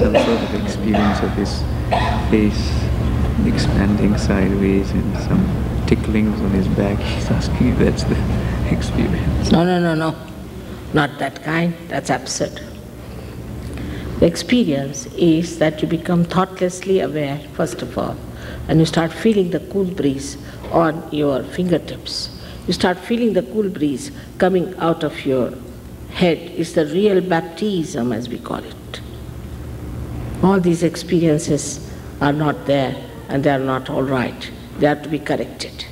experience of his face expanding sideways and some ticklings on his back. He's asking if that's the experience. No, no, no, no. Not that kind. That's absurd. The experience is that you become thoughtlessly aware, first of all, and you start feeling the cool breeze on your fingertips. You start feeling the cool breeze coming out of your head. It's the real baptism, as we call it. All these experiences are not there and they are not all right. They have to be corrected.